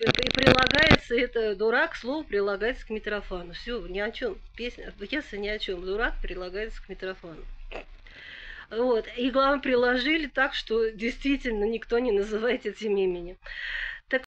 И прилагается это дурак, слово прилагается к Митрофану. Все, ни о чем. Песня, пьеса ни о чем. Дурак прилагается к Митрофану. Вот. И главное, приложили так, что действительно никто не называет этим именем.